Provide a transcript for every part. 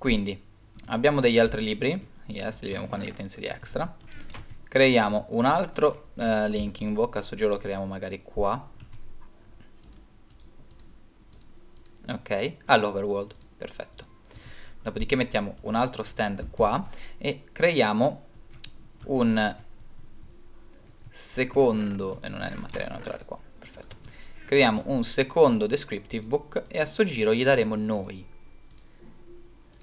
Quindi abbiamo degli altri libri, yes, li abbiamo qua negli utensili extra. Creiamo un altro uh, linking book, a suo lo creiamo magari qua. Ok, all'overworld, perfetto. Dopodiché mettiamo un altro stand qua e creiamo un secondo, e non è il materiale naturale qua, perfetto. Creiamo un secondo descriptive book e a sto giro gli daremo noi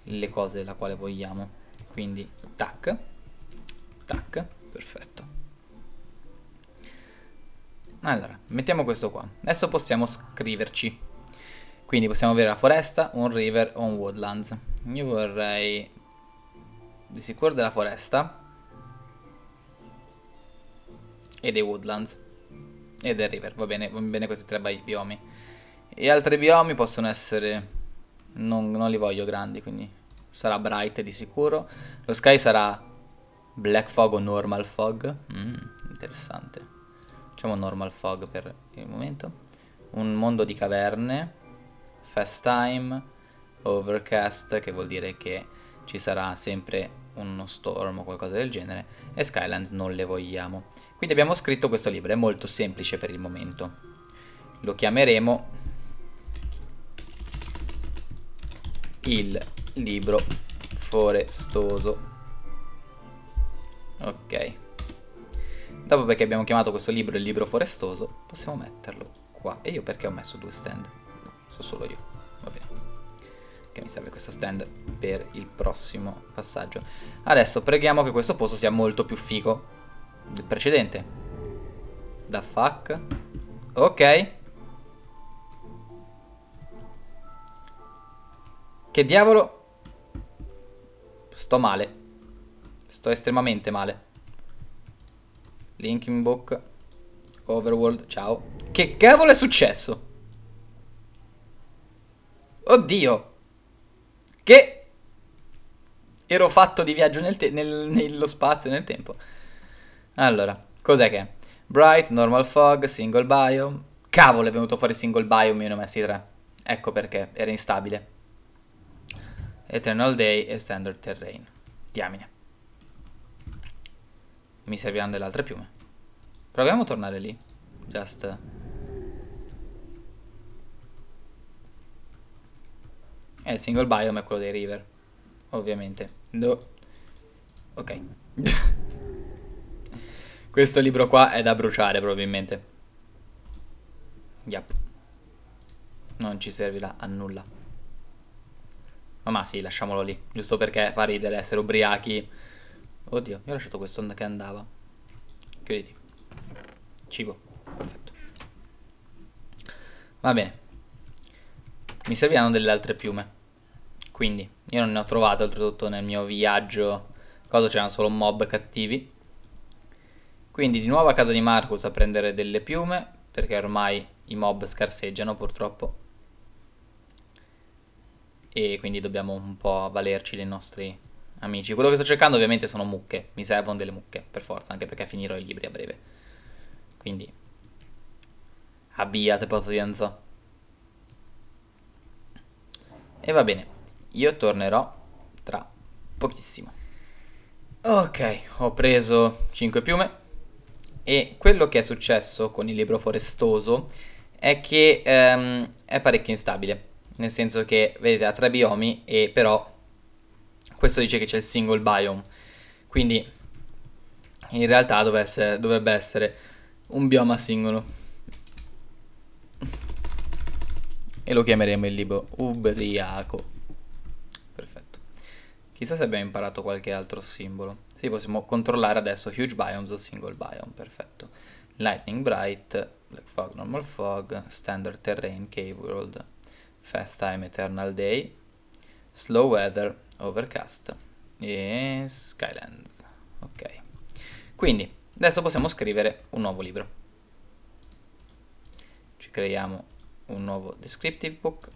le cose la quale vogliamo. Quindi tac, tac, perfetto. Allora, mettiamo questo qua. Adesso possiamo scriverci. Quindi possiamo avere la foresta, un river o un woodlands. Io vorrei di sicuro della foresta e dei woodlands e del river, va bene, va bene questi tre biomi. E altri biomi possono essere, non, non li voglio grandi, quindi sarà bright di sicuro. Lo sky sarà black fog o normal fog, mm, interessante. Facciamo normal fog per il momento. Un mondo di caverne, fast time, overcast, che vuol dire che ci sarà sempre uno storm o qualcosa del genere, e Skylands non le vogliamo. Quindi abbiamo scritto questo libro, è molto semplice per il momento. Lo chiameremo il libro forestoso. Ok. Dopo perché abbiamo chiamato questo libro il libro forestoso, possiamo metterlo qua. E io perché ho messo due stand? So solo io. Va bene. Che mi serve questo stand per il prossimo passaggio. Adesso preghiamo che questo posto sia molto più figo del precedente. Da fuck. Ok. Che diavolo? Sto male. Sto estremamente male. Linking Book. Overworld, ciao. Che cavolo è successo? Oddio. Che... Ero fatto di viaggio nel nel, nello spazio e nel tempo. Allora, cos'è che è? Bright, Normal Fog, Single Biome. Cavolo, è venuto fuori Single Biome, ho messi tre. Ecco perché, era instabile. Eternal Day e Standard Terrain. Diamine. Mi serviranno delle altre piume. Proviamo a tornare lì. Just... E il single biome è quello dei river. Ovviamente. No. Ok. Questo libro qua è da bruciare probabilmente. Yep. Non ci servirà a nulla. Ma, ma sì, lasciamolo lì. Giusto perché fa ridere essere ubriachi. Oddio, io ho lasciato questo che andava. Chiuditi. Cibo. Perfetto. Va bene. Mi serviranno delle altre piume. Quindi, io non ne ho trovate oltretutto nel mio viaggio. Cosa c'erano solo mob cattivi. Quindi di nuovo a casa di Marcus a prendere delle piume, perché ormai i mob scarseggiano purtroppo. E quindi dobbiamo un po' avvalerci dei nostri amici. Quello che sto cercando ovviamente sono mucche, mi servono delle mucche, per forza, anche perché finirò i libri a breve. Quindi, abbiate pazienza. E va bene, io tornerò tra pochissimo. Ok, ho preso 5 piume e quello che è successo con il libro forestoso è che um, è parecchio instabile. Nel senso che, vedete, ha tre biomi e però questo dice che c'è il single biome. Quindi in realtà essere, dovrebbe essere un bioma singolo. E lo chiameremo il libro ubriaco. Perfetto. Chissà se abbiamo imparato qualche altro simbolo. Sì, possiamo controllare adesso Huge Biomes o Single Biome, perfetto. Lightning Bright, Black Fog, Normal Fog, Standard Terrain, Cave World, Fast Time, Eternal Day, Slow Weather, Overcast e Skylands. Ok. Quindi, adesso possiamo scrivere un nuovo libro. Ci creiamo un nuovo descriptive book,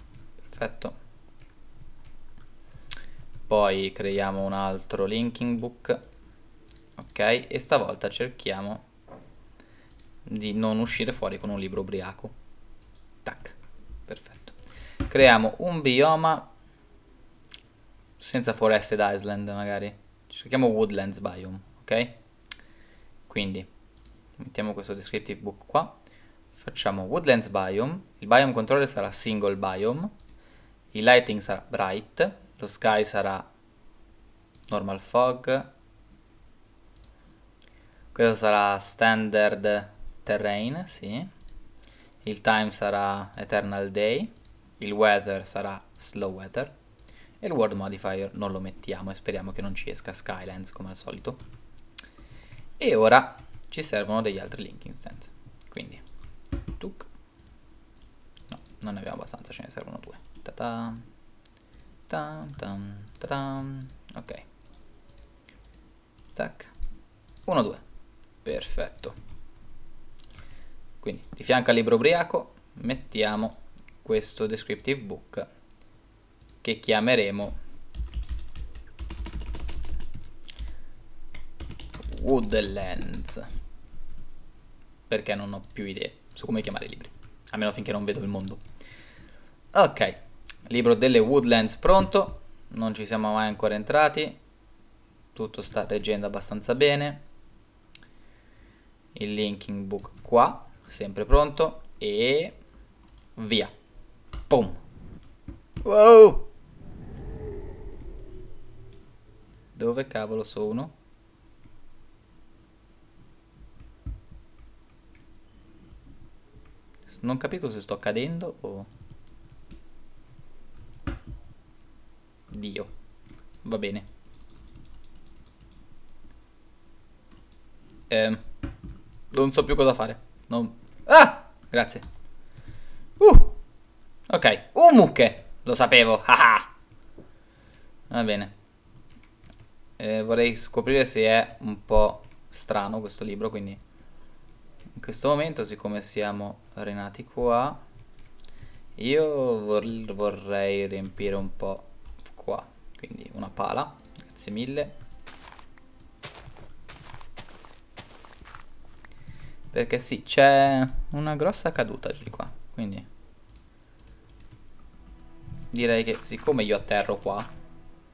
perfetto. Poi creiamo un altro linking book ok e stavolta cerchiamo di non uscire fuori con un libro ubriaco tac perfetto creiamo un bioma senza Forested Island magari. Cerchiamo Woodlands Biome, ok? Quindi mettiamo questo descriptive book qua. Facciamo Woodlands Biome. Il biome controller sarà single biome. Il lighting sarà bright. Lo sky sarà normal fog. Questo sarà standard terrain, sì. Il time sarà eternal day. Il weather sarà slow weather e il word modifier non lo mettiamo e speriamo che non ci esca Skylands come al solito. E ora ci servono degli altri link instance. Quindi, tuk. No, non ne abbiamo abbastanza, ce ne servono due. Ta-ta. Tam, tam, tam. Ok. Tac. 1, 2. Perfetto. Quindi, di fianco al libro ubriaco, mettiamo questo descriptive book che chiameremo Woodlands. Perché non ho più idee su come chiamare i libri almeno finché non vedo il mondo. Ok libro delle Woodlands pronto non ci siamo mai ancora entrati tutto sta reggendo abbastanza bene. Il linking book qua sempre pronto e via Boom. wow Dove cavolo sono? Non capisco se sto cadendo o... Dio. Va bene. Eh, non so più cosa fare. Non... Ah! Grazie. Ok. Mucche! Lo sapevo. Va bene. Eh, vorrei scoprire se è un po' strano questo libro, quindi in questo momento, siccome siamo renati qua, io vor vorrei riempire un po' qua, quindi una pala, grazie mille. Perché sì, c'è una grossa caduta giù di qua, quindi direi che siccome io atterro qua,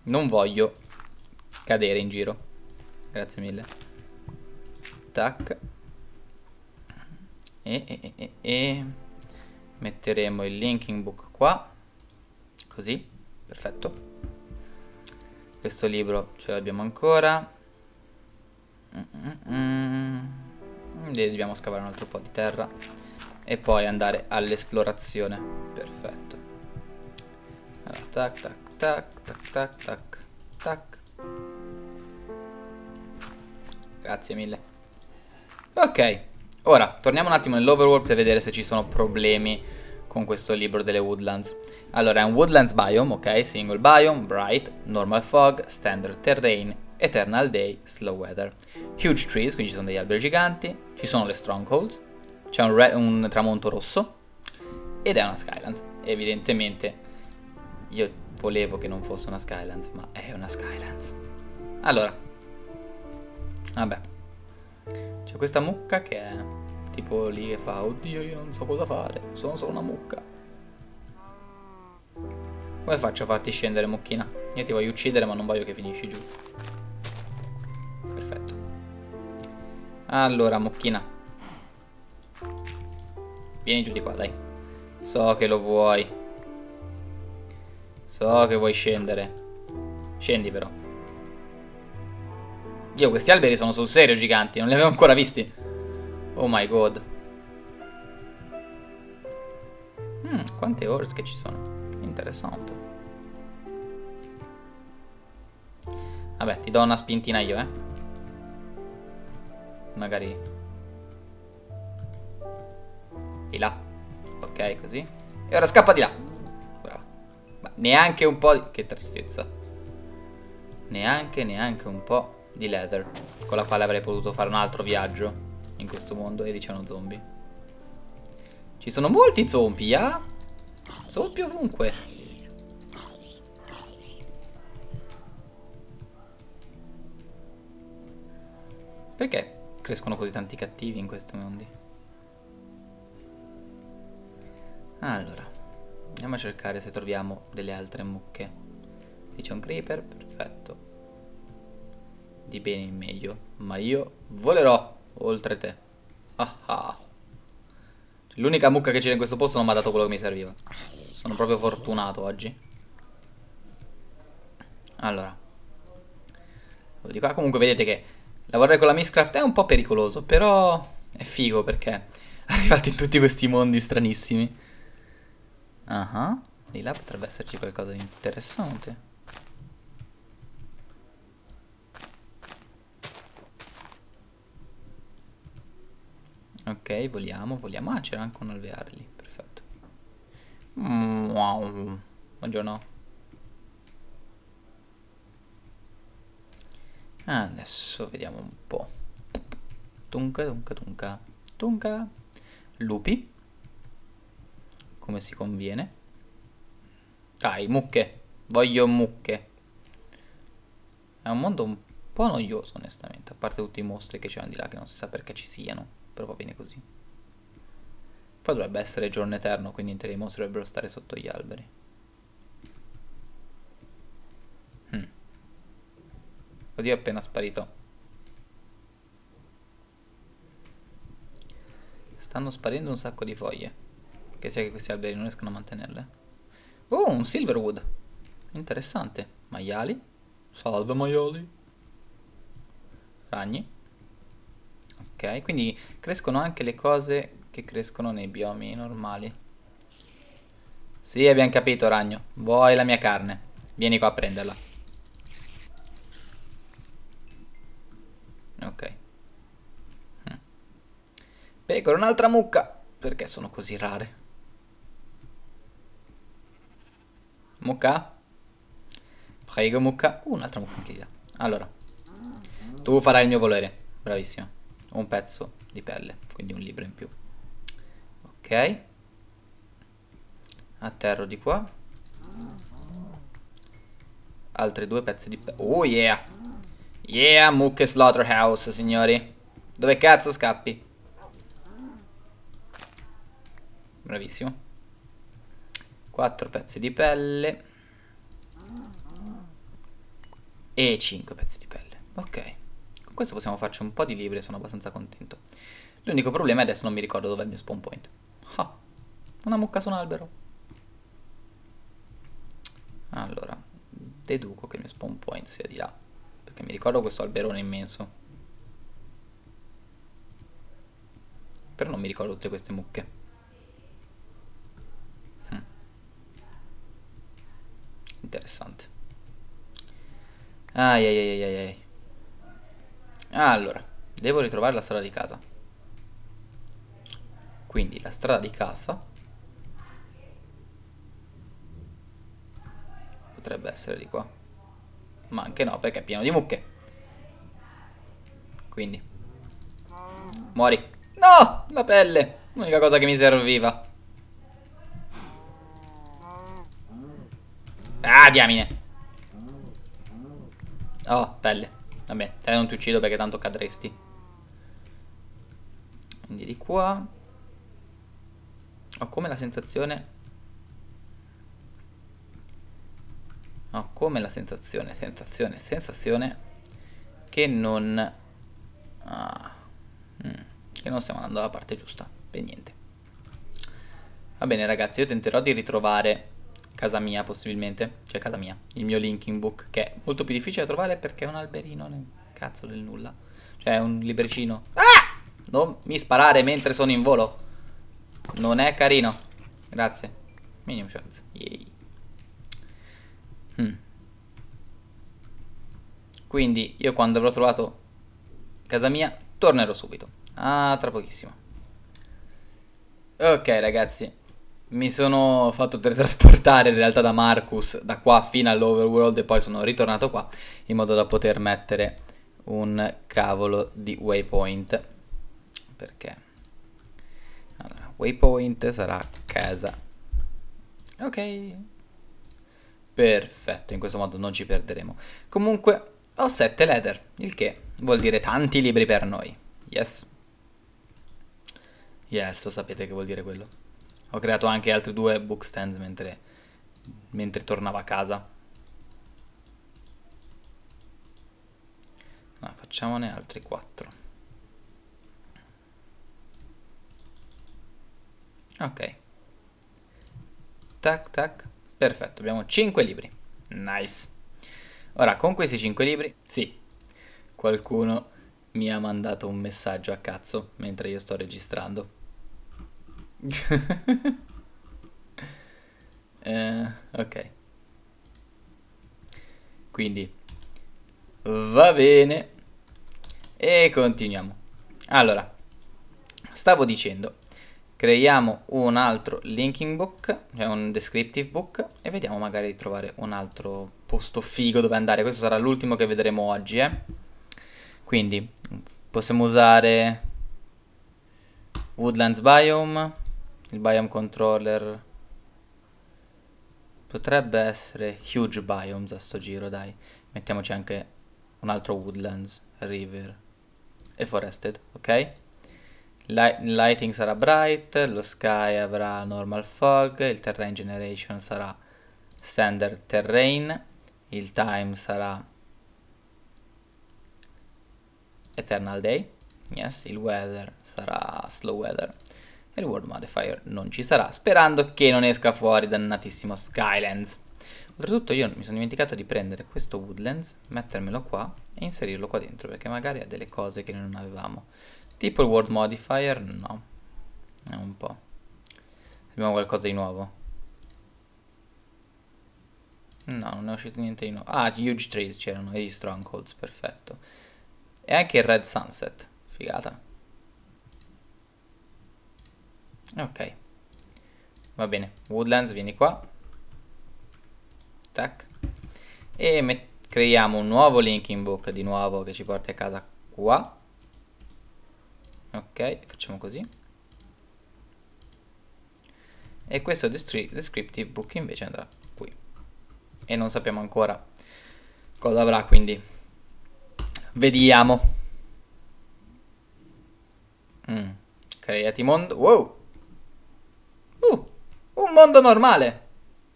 non voglio cadere in giro. Grazie mille. Tac. E, e, e, e metteremo il linking book qua. Così. Perfetto. Questo libro ce l'abbiamo ancora. Mm -mm -mm. Dobbiamo scavare un altro po' di terra. E poi andare all'esplorazione. Perfetto. Tac, tac, tac, tac, tac, tac, tac. Grazie mille. Ok, ora torniamo un attimo nell'overworld per vedere se ci sono problemi con questo libro delle Woodlands. Allora, è un Woodlands biome, ok? Single biome, bright, normal fog, standard terrain, eternal day, slow weather. Huge trees, quindi ci sono degli alberi giganti, ci sono le strongholds, c'è un, un tramonto rosso ed è una Skylands. Evidentemente io volevo che non fosse una Skylands, ma è una Skylands. Allora, Vabbè. C'è questa mucca che è tipo lì che fa Oddio io non so cosa fare Sono solo una mucca. Come faccio a farti scendere mucchina? Io ti voglio uccidere ma non voglio che finisci giù. Perfetto. Allora mucchina. Vieni giù di qua dai. So che lo vuoi So che vuoi scendere Scendi però io questi alberi sono sul serio giganti, non li avevo ancora visti. Oh my god. Hmm, quante ores che ci sono. Interessante. Vabbè, ti do una spintina io, eh. Magari... Di là. Ok, così. E ora scappa di là. Neanche un po' di... Che tristezza. Neanche, neanche un po' di leather, con la quale avrei potuto fare un altro viaggio in questo mondo e dicevano zombie. Ci sono molti zombie, ah? Zombie ovunque. Perché crescono così tanti cattivi in questi mondi? Allora, andiamo a cercare se troviamo delle altre mucche. Lì c'è un creeper, perfetto. Di bene in meglio. Ma io volerò oltre te. Ah ah. L'unica mucca che c'era in questo posto non mi ha dato quello che mi serviva. Sono proprio fortunato oggi. Allora. Di qua comunque vedete che lavorare con la Mistcraft è un po' pericoloso, però è figo perché arrivate in tutti questi mondi stranissimi. Ah, di là potrebbe esserci qualcosa di interessante. Ok, voliamo, voliamo. Ah, c'era anche un alveare lì, perfetto. Mm, wow. Buongiorno. Adesso vediamo un po'. Tunca, tunca, tunca. Tunca. Lupi. Come si conviene. Dai, mucche. Voglio mucche. È un mondo un po' noioso, onestamente. A parte tutti i mostri che c'erano di là che non si sa perché ci siano però va bene così. Poi dovrebbe essere giorno eterno, quindi in teoria i mostri dovrebbero stare sotto gli alberi. Hmm. Oddio è appena sparito. Stanno sparendo un sacco di foglie. Che sia che questi alberi non riescono a mantenerle. Oh, un silverwood. Interessante. Maiali. Salve maiali. Ragni. Ok, quindi crescono anche le cose che crescono nei biomi normali. Sì, abbiamo capito, ragno. Vuoi la mia carne? Vieni qua a prenderla. Ok. Hm. Pecora, un'altra mucca. Perché sono così rare? Mucca? Prego, mucca. Uh, un'altra mucca anche. Allora. Tu farai il mio volere. Bravissimo un pezzo di pelle, quindi un libro in più. Ok. Atterro di qua. Altri due pezzi di pelle. Oh yeah! Yeah, mucche slaughterhouse, signori. Dove cazzo scappi? Bravissimo. Quattro pezzi di pelle. E cinque pezzi di pelle. Ok questo possiamo farci un po' di libri e sono abbastanza contento. L'unico problema è adesso non mi ricordo dov'è il mio spawn point. Ah, una mucca su un albero. Allora, deduco che il mio spawn point sia di là. Perché mi ricordo questo alberone immenso. Però non mi ricordo tutte queste mucche. Hm. Interessante. Ai ai ai ai ai. Allora, devo ritrovare la strada di casa. Quindi la strada di casa potrebbe essere di qua. Ma anche no, perché è pieno di mucche. Quindi. Muori. No! La pelle! L'unica cosa che mi serviva. Ah, diamine. Oh, pelle. Vabbè, te non ti uccido perché tanto cadresti. Quindi di qua. Ho come la sensazione... Ho come la sensazione, sensazione, sensazione che non... Ah, mm, che non stiamo andando dalla parte giusta. Per niente. Va bene ragazzi, io tenterò di ritrovare casa mia possibilmente, cioè casa mia, il mio linking book che è molto più difficile da trovare perché è un alberino nel cazzo del nulla, cioè è un libricino. Ah! Non mi sparare mentre sono in volo, non è carino, grazie, minimum chance, yay. Hmm. Quindi io quando avrò trovato casa mia tornerò subito, ah tra pochissimo. Ok ragazzi, mi sono fatto teletrasportare in realtà da Marcus da qua fino all'overworld e poi sono ritornato qua in modo da poter mettere un cavolo di waypoint. Perché? Allora, waypoint sarà casa. Ok. Perfetto in questo modo non ci perderemo. Comunque ho 7 leather il che vuol dire tanti libri per noi. Yes. Yes lo sapete che vuol dire quello ho creato anche altri due bookstands mentre, mentre tornavo a casa. No, facciamone altri 4. Ok. Tac tac. Perfetto, abbiamo 5 libri. Nice. Ora, con questi 5 libri, sì, qualcuno mi ha mandato un messaggio a cazzo mentre io sto registrando. eh, ok. Quindi, va bene. E continuiamo. Allora, stavo dicendo, creiamo un altro linking book, cioè un descriptive book, e vediamo magari di trovare un altro posto figo dove andare. Questo sarà l'ultimo che vedremo oggi, eh. Quindi, possiamo usare Woodlands Biome, il Biome Controller potrebbe essere Huge Biomes a sto giro, dai. Mettiamoci anche un altro Woodlands, River e Forested, ok? Light, lighting sarà bright, lo sky avrà normal fog, il terrain generation sarà standard terrain, il time sarà eternal day, yes, il weather sarà slow weather il world modifier non ci sarà, sperando che non esca fuori dannatissimo Skylands. Oltretutto io mi sono dimenticato di prendere questo Woodlands, mettermelo qua e inserirlo qua dentro, perché magari ha delle cose che noi non avevamo. Tipo il World Modifier, no. È un po'. Abbiamo qualcosa di nuovo. No, non è uscito niente di nuovo. Ah, Huge Trees c'erano e gli Strongholds, perfetto. E anche il Red Sunset, figata. Ok. Va bene, Woodlands, vieni qua. Tac. E creiamo un nuovo linking book di nuovo che ci porti a casa qua ok facciamo così e questo descriptive book invece andrà qui e non sappiamo ancora cosa avrà quindi vediamo mm. creati mondo wow mondo normale.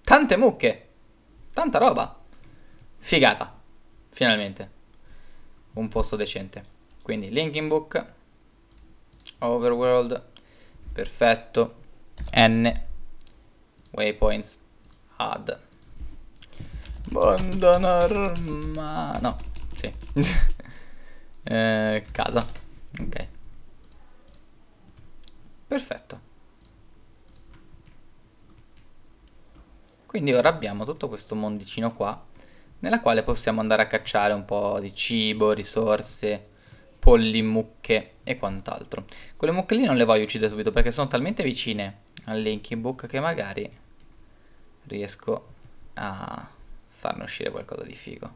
Tante mucche. Tanta roba. Figata. Finalmente. Un posto decente. Quindi linking book. Overworld. Perfetto. N. Waypoints. Add mondo normale no sì. Eh, casa. Ok. Perfetto quindi ora abbiamo tutto questo mondicino qua nella quale possiamo andare a cacciare un po' di cibo, risorse polli, mucche e quant'altro. Quelle mucche lì non le voglio uccidere subito perché sono talmente vicine al linking book che magari riesco a farne uscire qualcosa di figo.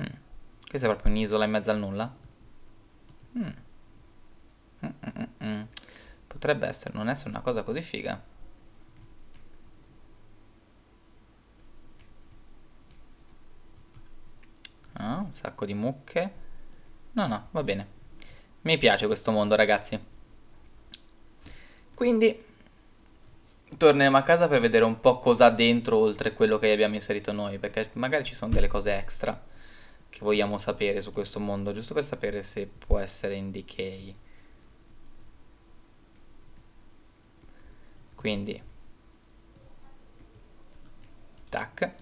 Mm. Questa è proprio un'isola in mezzo al nulla? Mm. Mm, mm, mm. Potrebbe essere, non essere una cosa così figa. Ah, un sacco di mucche. No, no, va bene. Mi piace questo mondo, ragazzi. Quindi torneremo a casa per vedere un po' cosa ha dentro oltre quello che abbiamo inserito noi, perché magari ci sono delle cose extra che vogliamo sapere su questo mondo, giusto per sapere se può essere in decay. Quindi, tac,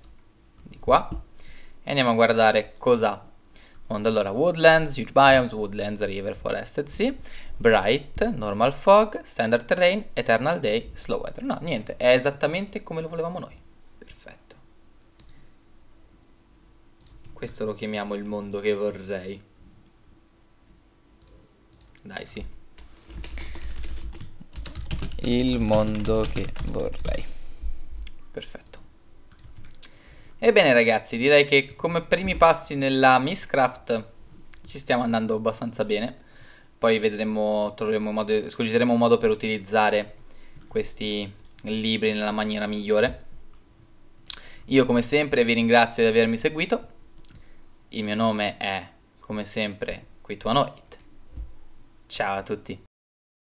di qua e andiamo a guardare cosa mondo allora woodlands, huge biomes, woodlands, river, forested sea, bright, normal fog, standard terrain, eternal day, slow weather. No, niente, è esattamente come lo volevamo noi. Perfetto. Questo lo chiamiamo il mondo che vorrei. Dai, sì. Il mondo che vorrei. Perfetto. Ebbene ragazzi, direi che come primi passi nella Misscraft ci stiamo andando abbastanza bene. Poi vedremo, troveremo modo, escogiteremo un modo per utilizzare questi libri nella maniera migliore. Io come sempre vi ringrazio di avermi seguito. Il mio nome è come sempre Quituanoid. Ciao a tutti.